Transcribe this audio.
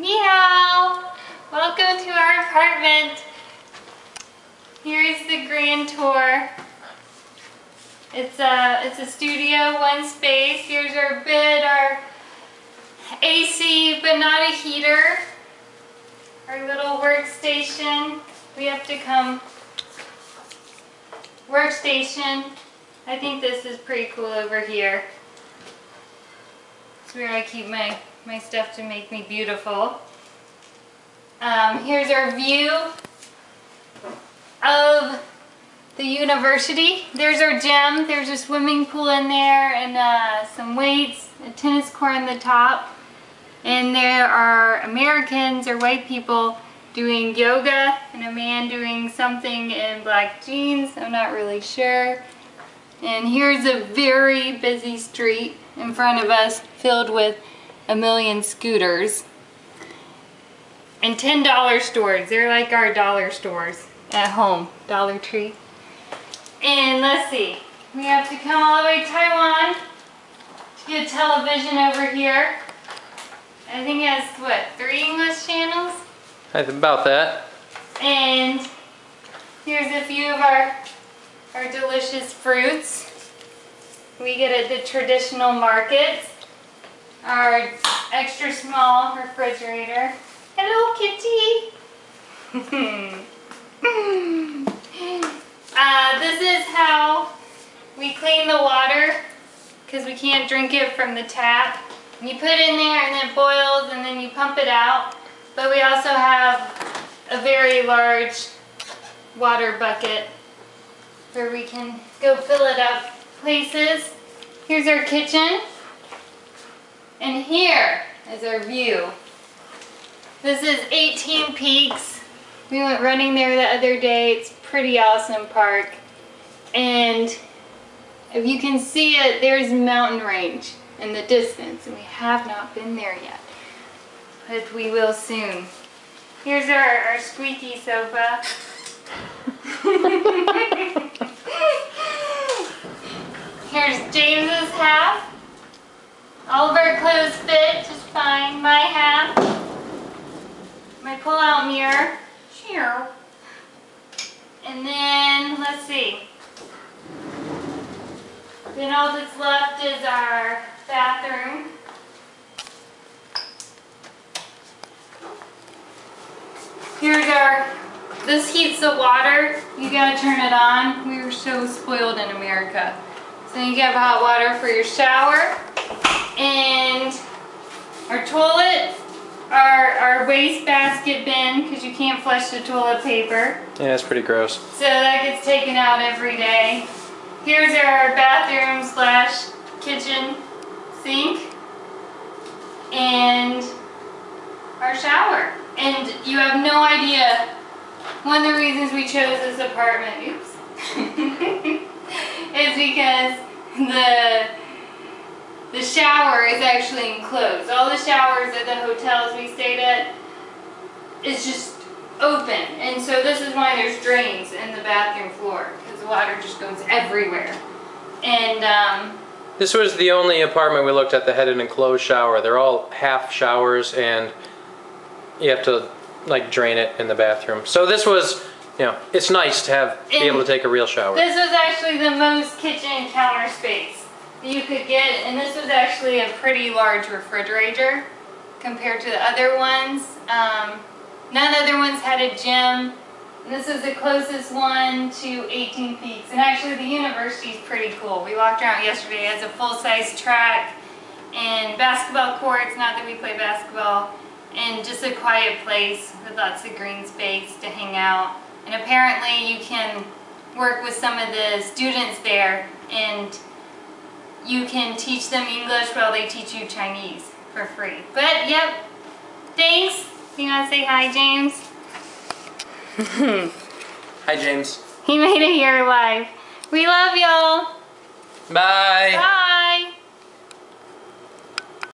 Hao! Welcome to our apartment. Here's the grand tour. It's a, it's a studio, one space. Here's our bed, our AC, but not a heater. Our little workstation. We have to come. Workstation. I think this is pretty cool over here. It's where I keep my, my stuff to make me beautiful. Um, here's our view of the university. There's our gym. There's a swimming pool in there and uh, some weights, a tennis court on the top. And there are Americans or white people doing yoga and a man doing something in black jeans. I'm not really sure. And here's a very busy street in front of us filled with a million scooters. And $10 stores. They're like our dollar stores at home. Dollar Tree. And let's see. We have to come all the way to Taiwan to get television over here. I think it has, what, three English channels? I think about that. And here's a few of our, our delicious fruits. We get at the traditional markets. Our extra small refrigerator. Hello, kitty. uh, this is how we clean the water because we can't drink it from the tap. You put it in there and it boils and then you pump it out. But we also have a very large water bucket where we can go fill it up places. Here's our kitchen. And here is our view. This is 18 Peaks. We went running there the other day. It's pretty awesome park. And if you can see it, there's mountain range in the distance. And we have not been there yet. But we will soon. Here's our, our squeaky sofa. Here's James's half. All of our clothes fit just My half. My pull-out mirror. Here. And then, let's see. Then all that's left is our bathroom. Here's our, this heats the water. You gotta turn it on. We were so spoiled in America. So you have hot water for your shower. And our toilet, our, our waste basket bin, because you can't flush the toilet paper. Yeah, it's pretty gross. So that gets taken out every day. Here's our bathroom slash kitchen sink. And our shower. And you have no idea, one of the reasons we chose this apartment, oops, is because the the shower is actually enclosed. All the showers at the hotels we stayed at is just open. And so this is why there's drains in the bathroom floor, because the water just goes everywhere. And um, This was the only apartment we looked at that had an enclosed shower. They're all half showers and you have to like drain it in the bathroom. So this was, you know, it's nice to have be able to take a real shower. This was actually the most kitchen counter space you could get, and this was actually a pretty large refrigerator compared to the other ones. Um, none of the other ones had a gym. This is the closest one to 18 Peaks. And actually the university is pretty cool. We walked around yesterday. It has a full-size track and basketball courts, not that we play basketball, and just a quiet place with lots of green space to hang out. And apparently you can work with some of the students there and you can teach them English while they teach you Chinese for free. But yep, thanks. You want to say hi, James? Hi, James. He made it here live. We love y'all. Bye. Bye.